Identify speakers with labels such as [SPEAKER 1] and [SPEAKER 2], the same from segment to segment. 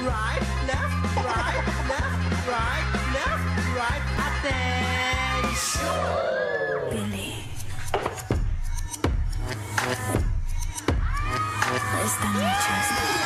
[SPEAKER 1] right, left, right, left, right, left, right. Attention.
[SPEAKER 2] Billy. Esta noche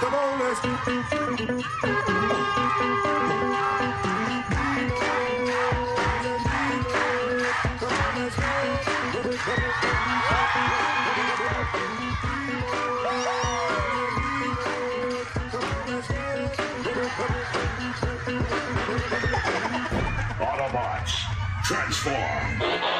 [SPEAKER 3] Come on, let's
[SPEAKER 4] Autobots, transform.